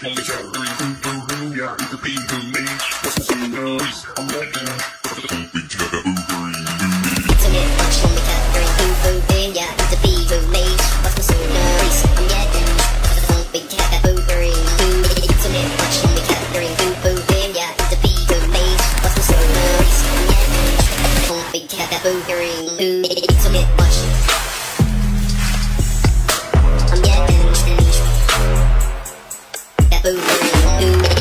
Only got three, boo, boo, boo, yeah, it's the P, boo boo boo.